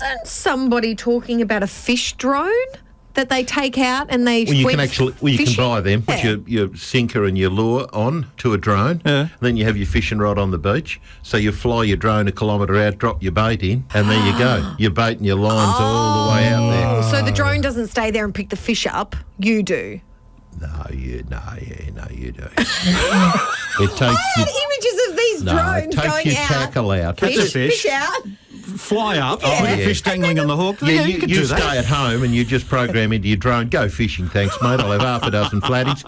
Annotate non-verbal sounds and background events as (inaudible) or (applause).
Wasn't somebody talking about a fish drone that they take out and they Well, you went can actually, well, you fishing? can buy them. Put Yeah. your, your sinker and your lure on to a drone. Yeah. Then you have your fishing rod on the beach. So you fly your drone a kilometre out, drop your bait in, and there you go. (gasps) Your bait and your lines all the way out there. Oh, so the drone doesn't stay there and pick the fish up. You do. No, you, no, yeah, no, you do. (laughs) it takes I you, had images of these no, it drones takes going your out. tackle out. Catch a Fish, fish. fish out. Fly up, Yeah. put a fish dangling on the hook. Yeah, you, could you do stay that. at home and you just program into your drone. Go fishing, thanks, mate. I'll have half a dozen flatties.